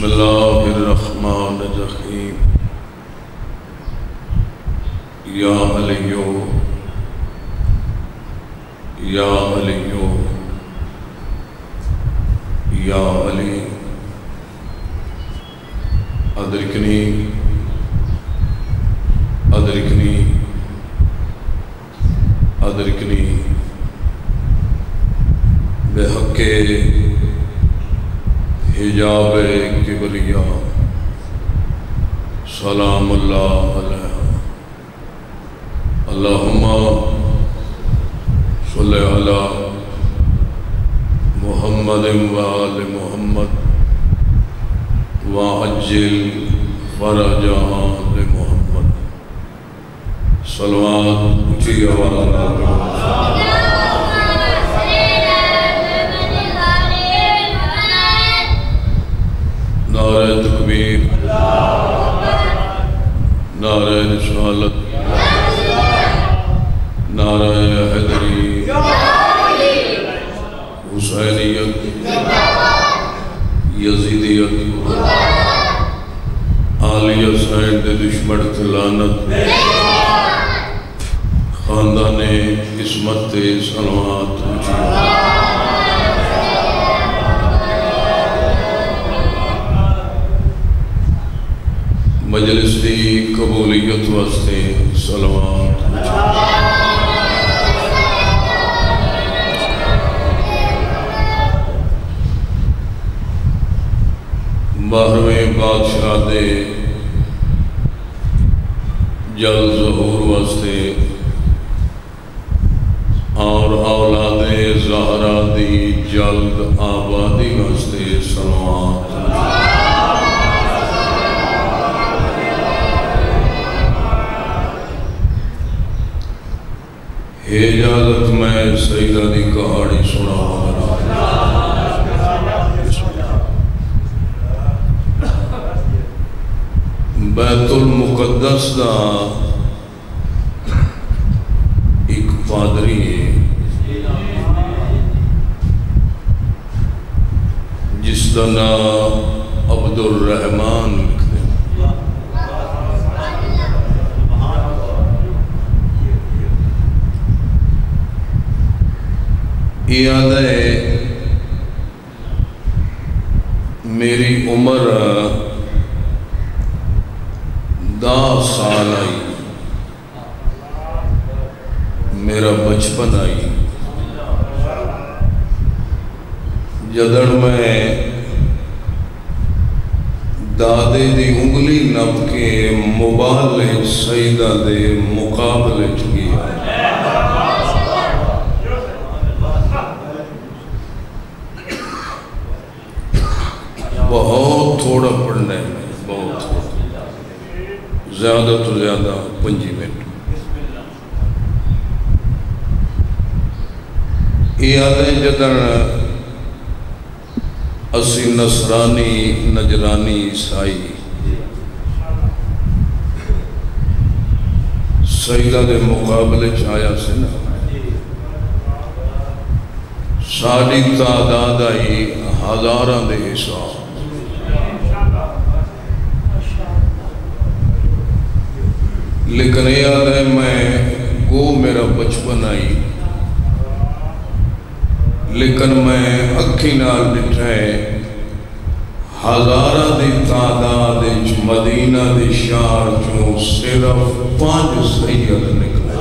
بسم الله الرحمن الرحيم يا علي یا علیو یا علی ادرکنی۔ ادرکنی۔ ادرکنی۔ بحق حجاب کبریا سلام اللہ علیہ. اللہم صلی اللہ محمد وآل محمد وعجل فرجان محمد. صلوات اچھی آواز نعرہ حیدری حسینیت یزیدیت آلی حسین دے دشمن تلانت خاندان عصمت سلوات اچھی مجلس دی قبولیت واسطے سلوات باہرویں بادشاہ دے جل ظہور واسطے اور اولاد زہرا دی جلد آبادی واسطے سلوات۔ اجازت میں سیدہ دی کہاڑی سنا بیت المقدس دا ایک پادری ہے۔ جس کا نام عبد الرحمان یہ یاد ہے، میری عمر دا سال آئی۔ میرا بچپن آئی۔ جدڑ میں دادے دی انگلی نب کے مبالے سیدہ دے مقابلے چگیا بہت تھوڑا پڑھنے میں بہت تھوڑا زیادہ تو زیادہ پنجی منٹ۔ یہ آدھے جدن اسی نصرانی نجرانی عیسائی سیدہ دے مقابلے چایا سے نا۔ ساری تعداد آئی ہزاراں دے حساب۔ لیکن یہ یاد ہے میں گو میرا بچپن آئی۔ لیکن میں اکھی نال ڈٹھے ہزارہ دی تعداد مدینہ دی شار چوں صرف پانچ سید نکلے۔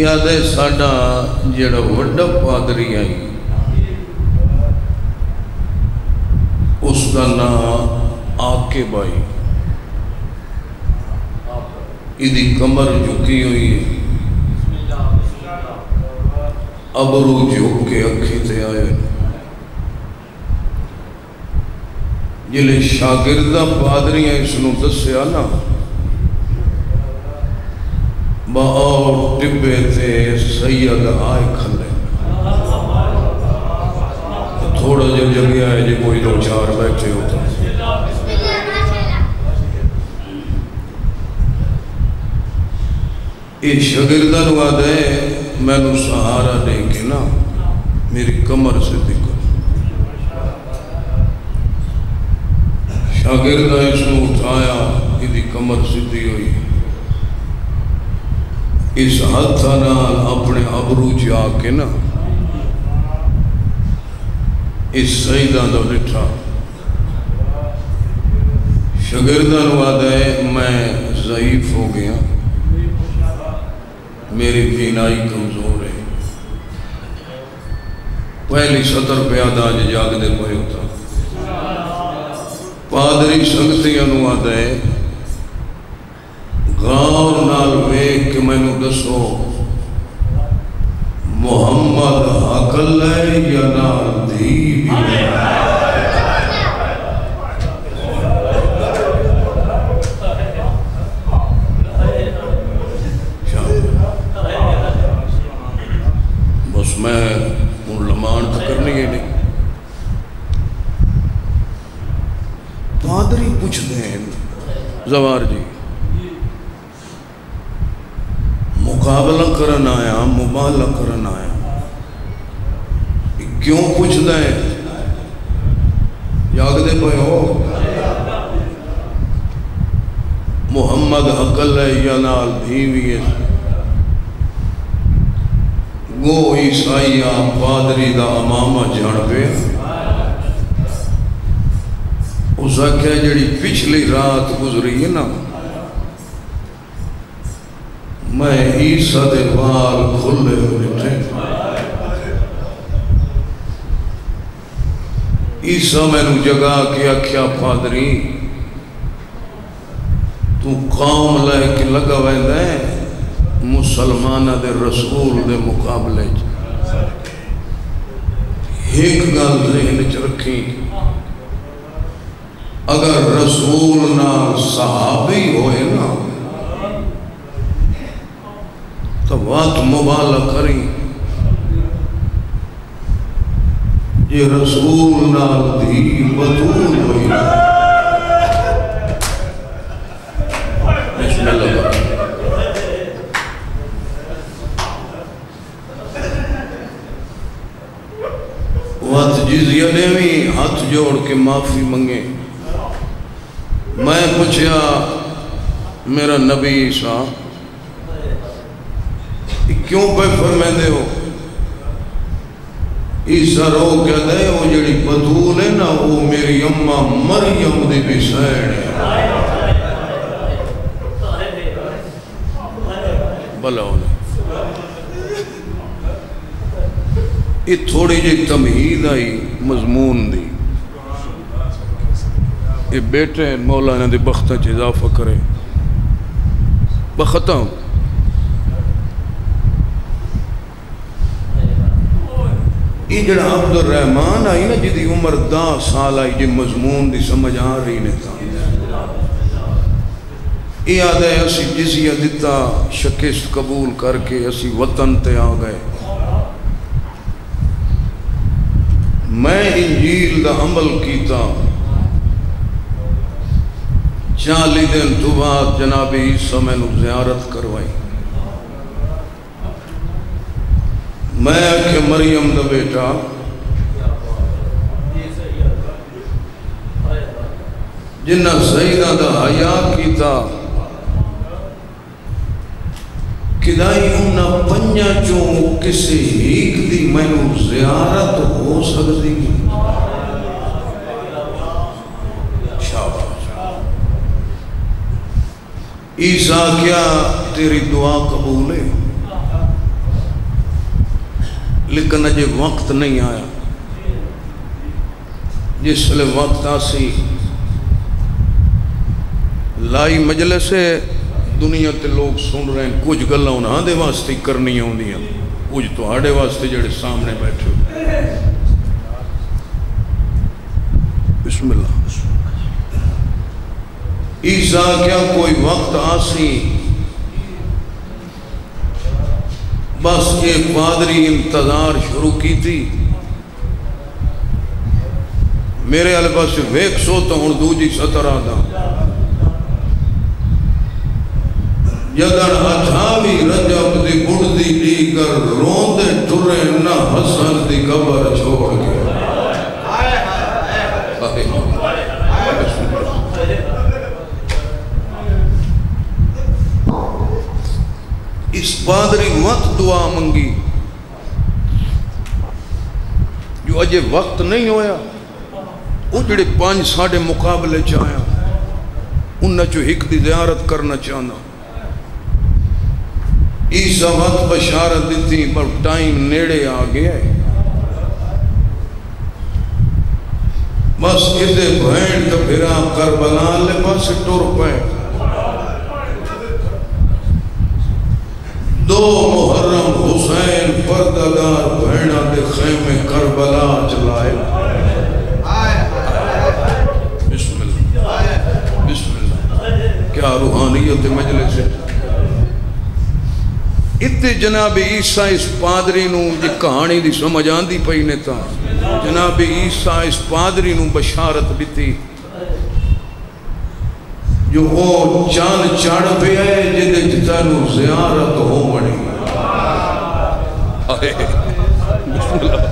یاد ہے ساڈا جڑا وڈا پادری آئی اس کا نام آکے بائی یہ کمر جھکی ہوئی ہے ابرو جھک کے اکھی تے آئے جلے شاگردہ پادریاں اس نو دسیا نا با اور ٹبے تے سید آئے کھلے۔ تھوڑا جو جگہ ہے جی کوئی دو چار بیٹھے ہوتا یہ شاگردہ نو آدھے میں نو سہارا دے کے نا میری کمر سے دکھا شاگردہ اس نے اٹھایا، یہ کمر سدھی ہوئی۔ اس ہاتھ نال اپنے ابرو جا کے نا، اس سیدہ دا لٹھا۔ شاگردہ نو آدھے میں ضعیف ہو گیا۔ میری بینائی کمزور ہے۔ پہلی سطر پہ آدھا آج جاگ دے پہ ہوتا پادری سنگتی انواد ہے۔ غور نال ویک کے میں نو دسو، محمد حقل ہے یا نال دی بھی بس میں ان لمان تو کرنی ہے نہیں۔ پادری پوچھ دیں زوار جی مقابلہ کرن آیا مبالہ کرن آیا کیوں پوچھ دیں یاگ دے پہ ہو محمد حقل ہے یا نال دھیوی ہے گو عیسائیہ پادری دا امامہ جان پہ اس آکھیا جڑی پچھلی رات گزری ہے نا، میں عیسیٰ دے بال کھلے ہوئے تھے۔ عیسیٰ میں نو جگہ کیا کیا پادری، تو قوم لے کے لگا ویندہ ہے مسلمانہ دے رسول دے مقابلے ایک گل ذہن چ رکھی اگر رسول نہ صحابی ہوئے نا تو بات مبالہ کری۔ یہ رسول نہ دی بطول ہوئی۔ نا بسم اللہ۔ جزیہ نے بھی ہاتھ جوڑ کے معافی منگے میں پوچھیا، میرا نبی عیسیٰ کیوں پہ فرمیندے ہو؟ عیسیٰ رو کہتا ہے وہ جڑی بدول ہے نا، وہ میری اممہ مریم دی بھی سیڑ ہے۔ بلا ہونے یہ تھوڑی جی تمہید آئی، مضمون دی۔ یہ بیٹے ہیں، مولانا دی بختہ چھ اضافہ کرے بختم یہ جڑا عبد الرحمن آئی نا، جدی عمر دا سال آئی جی مضمون دی سمجھ آ رہی نے تھا یہ آدھے اسی جزیہ دیتا شکست قبول کر کے اسی وطن تے آ گئے۔ میں انجیل دا عمل کیتا۔ چالی دن تو بعد جناب عیسیٰ میں زیارت کروائی۔ میں کہ مریم دا بیٹا۔ جنہ سیدہ دا حیاء کیتا۔ کدائی انہ پنجا چوں کسی ہیک دی میں زیارت ہو سکتی عیسیٰ کیا تیری دعا قبول ہے لیکن اجے وقت نہیں آیا جس لیے وقت آسی لائی مجلس ہے دنیا تے لوگ سن رہے ہیں کچھ گلہ انہاں دے واسطے کرنی ہوں دیا کچھ تو آڑے واسطے جڑے سامنے بیٹھے ہو بسم اللہ عیسیٰ کیا کوئی وقت آسی؟ بس ایک پادری انتظار شروع کی تھی۔ میرے علی بس ویک سو تو ہوں دوجی سطر آدھا۔ جدن اچھاوی رجب دی بڑھ دی دی کر رون دے ٹرے نہ حسن دی قبر چھوڑ گیا اس پادری مت دعا منگی۔ جو اجے وقت نہیں ہویا وہ جڑے پانچ ساڑھے مقابلے چاہیا انہا جو ایک دی زیارت کرنا چاہنا۔ عیسیٰ وقت بشارت دیتی پر ٹائم نیڑے آ گیا ہے۔ بس کدے بھین تو پھرا کربلا لے بس ٹور پہ دو محرم حسین پردگار بھیڑا دے خیمے کربلا چلائے۔ بسم اللہ۔ بسم اللہ۔ کیا روحانیت مجلس ہے۔ اتے جناب عیسیٰ اس پادری نو جی کہانی دی سمجھ آن دی پئی نے تا جناب عیسیٰ اس پادری نو بشارت دیتی جو وہ چان چاڑ پہ ہے جدے جتا نو زیارت آئے بسم اللہ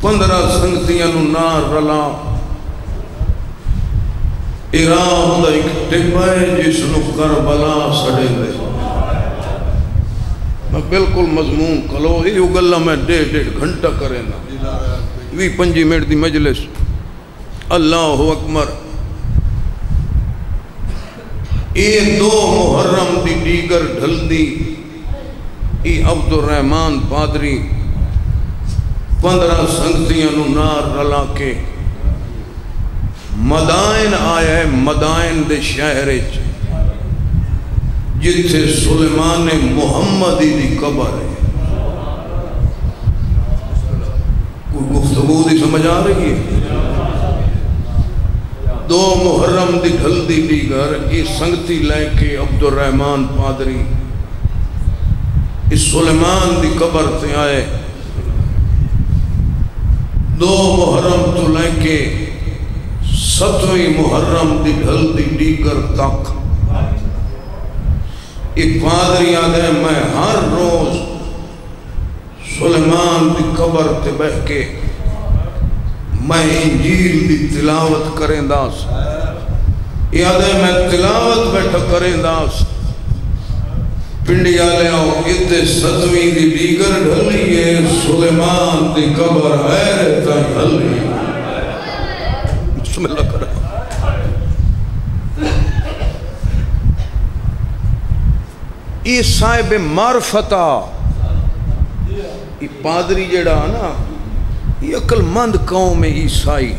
پندرہ سنگتیاں نو نار رلا۔ ایران دا ایک ٹپا ہے جس نو کربلا سڑے دے۔ میں بالکل مضمون کلو ہی اگلا میں ڈیڑھ ڈیڑھ گھنٹہ کرے نا۔ وی پنجی منٹ دی مجلس۔ اللہ اکبر۔ اے دو محرم دی دیگر ڈھل دی اے عبد الرحمن پادری پندرہ سنگتیاں نو نار رلا کے۔ مدائن آیا ہے، مدائن دے شہر جتھے سلیمان محمدی دی قبر ہے۔ کوئی گفتگو دی سمجھ آ رہی ہے؟ دو محرم دی ڈھل دی دیگر یہ سنگتی لے کے عبد الرحمن پادری، اس سلیمان دی قبر تے آئے۔ دو محرم تو لے کے ستویں محرم دی ڈھل دی دیگر تک۔ ایک پادری آدھے، میں ہر روز سلیمان دی قبر تے بہ کے میں انجیل دی تلاوت کریں داس یہ آدھے میں تلاوت بیٹھا کریں داس پنڈی آلے آؤ اتنے ستویں دی دیگر ڈھلی ہے۔ سلیمان دی قبر ہے تا ڈھلی بسم اللہ کرو یہ صاحب معرفتہ یہ پادری جڑا نا یہ اکل مند قوم عیسائی۔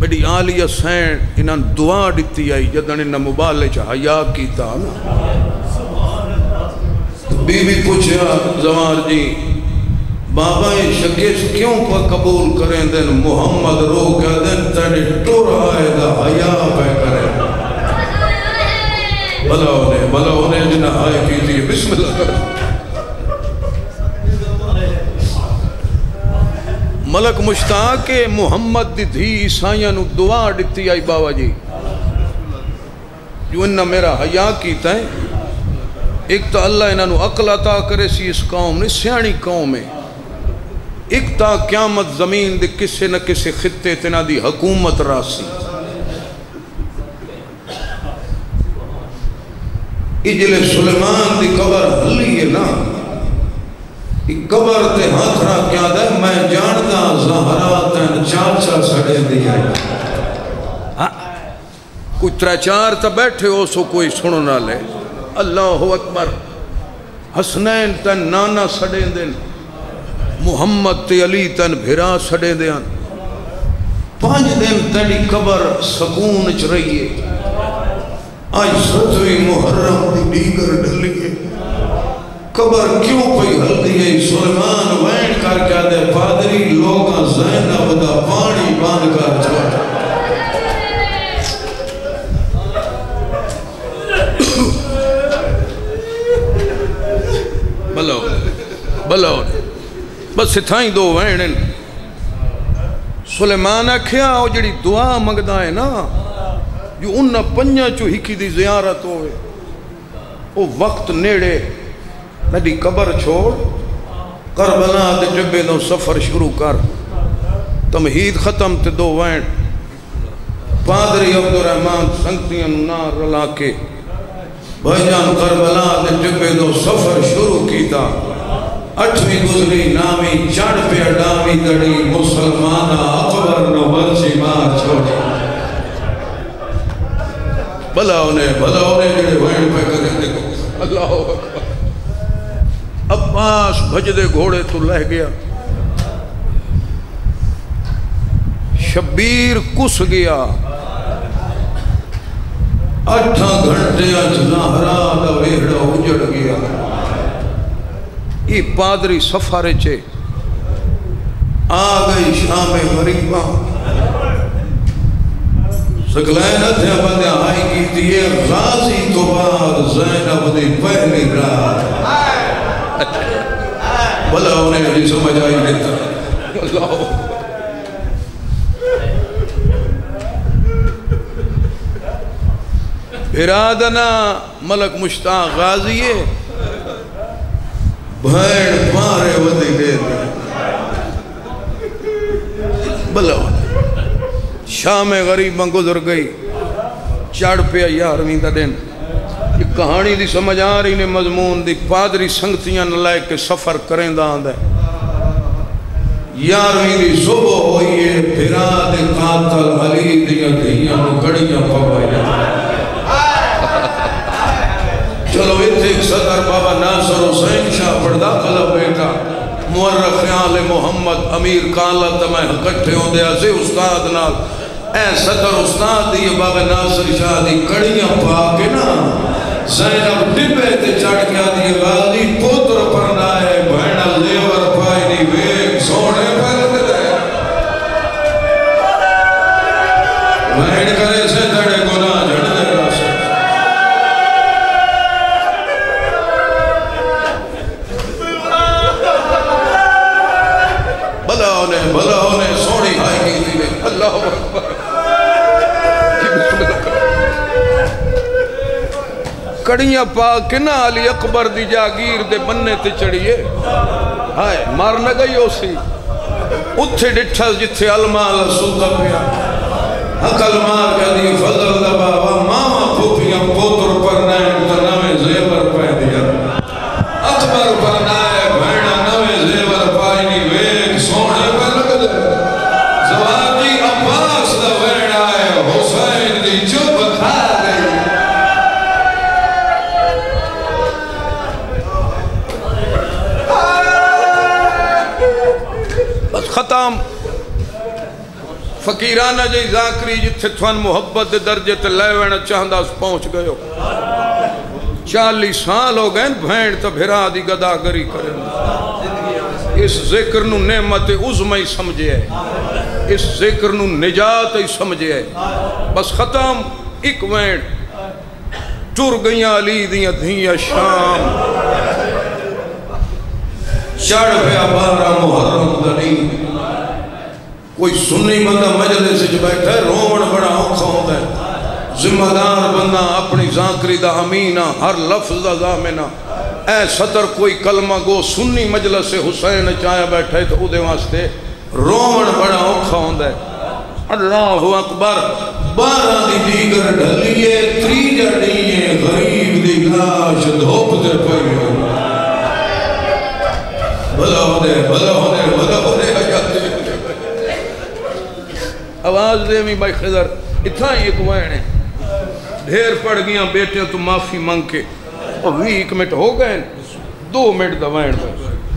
بڑی آلیہ سین انہاں دعا دیتی آئی جدن انہاں مبالے چاہ حیاء کیتا ہاں نا۔ بی بی پوچھا زوار جی بابا یہ شکیس کیوں پا قبول کریں دن محمد رو کہہ دن تیڑی ٹور آئے دا حیاء پہ کریں۔ بلا ہونے بلا ہونے جنہ آئے کی تھی، بسم اللہ۔ ملک مشتاق محمد دی تھی عیسائیاں نو دعا دیتی آئی بابا جی۔ جو انہا میرا حیاء کیتا ہے۔ ایک تو اللہ انہا نو عقل عطا کرے سی اس قوم نے سیانی قوم ہے۔ ایک تا قیامت زمین دے کسے نہ کسے خطے تنا دی حکومت راسی۔ اجلے سلیمان دی قبر حلی ہے نا۔ قبر تے ہاتھ رکھ کیا دے میں جانتا زہرات چاچا سڑے دیا ہاں، کوئی ترے چار تا بیٹھے ہو، سو کوئی سنو نہ لے اللہ اکبر، حسنین تن نانا سڑیں دن محمد تے علی تن بھرا سڑیں دیاں پانچ دن تیری قبر سکون چ رہیے آج ستویں محرم دی دیگر ڈلیے قبر کیوں پئی ہلدی ہے سلیمان وین کر کے دے پادری لوگاں زینب دا پانی باندھ کر چھوڑ۔ بلو بلو، بس اتھائیں دو وینن سلیمان کھیا او جڑی دعا منگدا ہے نا جو انہ پنجا چو ہکی دی زیارت ہوئے۔ او وقت نیڑے۔ میری قبر چھوڑ، کربلا دے جبے دو سفر شروع کر۔ تمہید ختم تے دو وین۔ پادری عبد عبدالرحمن سنگتیاں نار رلا کے۔ بھائی جان کربلا دے جبے دو سفر شروع کیتا۔ اٹھویں گزری نامی چڑھ پہ اڈامی دڑی۔ مسلمانہ اکبر نو برچی مار چھوڑی۔ بھلا انہیں بھلا انہیں جڑے وین پہ کریں دیکھو۔ اللہ اکبر۔ عباس بھجدے گھوڑے تو لہ گیا۔ شبیر کس گیا۔ اٹھا گھنٹے اچھ لاہرا دا ویڑا اجڑ گیا۔ یہ پادری سفارے چے۔ آگئی شام غریبہ سکلین اتھے بندے آئی کی دیئے غازی تو بعد زینب دی پہلی رات بلا انہیں سمجھ آئی دیتا ارادنا ملک مشتاق غازیے بھیڑ پارے ودی گئے بلا شام غریب میں گزر گئی چڑھ پہ یارویں دا دن یہ کہانی دی سمجھ آ رہی نے مضمون دی، پادری سنگتیاں نہ لائے کے سفر کریں دا آندہ یارویں دی صبح ہوئی ہے، پھرا دے قاتل علی دیا دیا نو گڑیاں پوائی چلو اتھے ایک صدر بابا ناصر حسین شاہ پردہ قلب بیٹا، مورخ خیال محمد امیر کالت میں کٹھے ہوں دے اسے استاد نال۔ اے صدر استاد دی بابا ناصر شاہ دی کڑیاں پاکے نا، زینب ڈبے تے چڑھ کے دی غازی پوتر پرنا ہے بہنا لیور پائی دی ویک سوڑے پر دے۔ بہن کرے سے دڑے گناہ جڑ دے۔ راسے بلا ہونے بلا کڑیاں پاک کے نا علی اکبر دی جاگیر دے بننے تے چڑھئے ہائے مار نہ گئی ہو سی اتھے ڈٹھا جتھے علماء سوتا پیا حق علمہ کہہ دی فضل دا بابا ماما بس ختم فقیرانہ جی ذاکری جتھے تھوان محبت دے درجے تے لے وینا چاہندہ اس پہنچ گئے ہو۔ چالی سال ہو گئے بھینڈ تو بھرا دی گدا گری کریں اس ذکر نو نعمت عظم ہی سمجھے ہے۔ اس ذکر نو نجات ہی سمجھے ہے۔ بس ختم، ایک وینڈ ٹر گئیاں علی دیاں دھیاں شام۔ چڑھ پیا بارہ محرم دنی۔ کوئی سنی بندہ مجلس وچ بیٹھا ہے، رومن بڑا اوکھا ہوتا ہے۔ ذمہ دار بندہ اپنی ذاکری دا امینہ ہر لفظ دا ضامنہ۔ اے صدر، کوئی کلمہ گو سنی مجلس سے حسین چاہیا بیٹھا ہے تو او دے واسطے رومن بڑا اوکھا ہوتا ہے۔ اللہ اکبر، بارہ دی دیگر ڈھلیے تری جڑیے غریب دی لاش دھوپ دے پہیو پئی ہو بھلا ہونے بھلا ہونے بھلا ہونے آواز دے میں بھائی خضر اتھا ہی ایک وینے دھیر پڑ گیاں بیٹے تو معافی مانگ کے۔ اور بھی ایک منٹ ہو گئے۔ دو منٹ دا وائن دا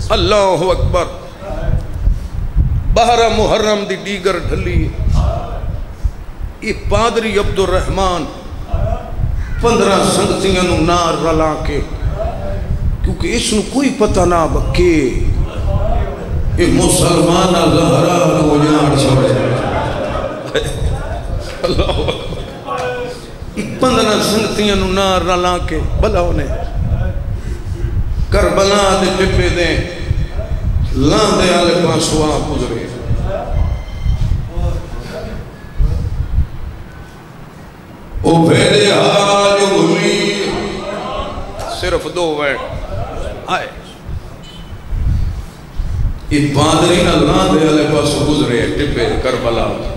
اللہ اکبر۔ بہرہ محرم دی دیگر ڈھلی۔ ہے یہ پادری عبد الرحمن پندرہ سنگتیاں نار رلا کے۔ کیونکہ اس نے کوئی پتہ نہ بکے۔ یہ مسلمانہ زہرہ کو جان چھوڑے۔ پندرہ سنگتیاں نار نہ لانکے بلا ہونے۔ کربلا دے پپے دے لان دے آلے پاس ہوا گزرے۔ او بھیڑے آج ہوئی۔ صرف دو ویٹ آئے۔ یہ پادری نہ لان دے آلے پاس گزرے ٹپے کربلا۔ دے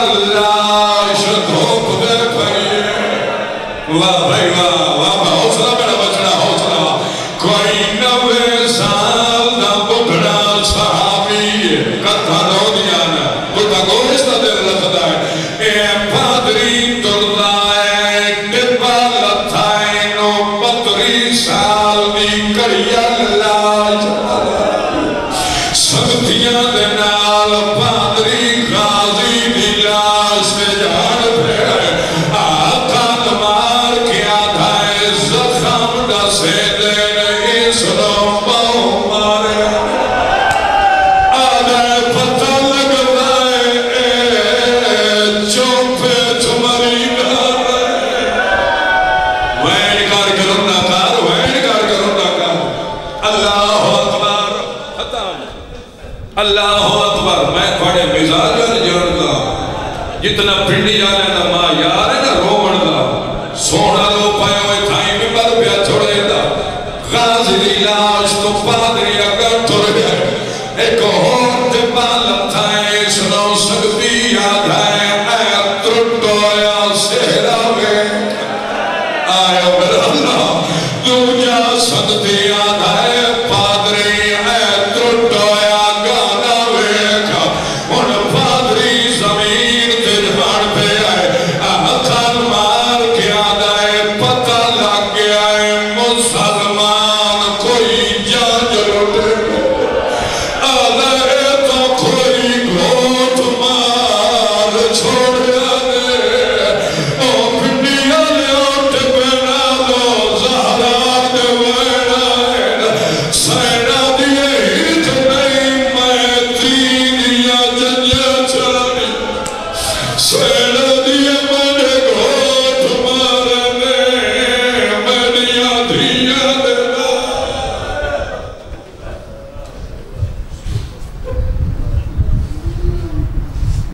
Hallelujah. اتنا پنڈی جانا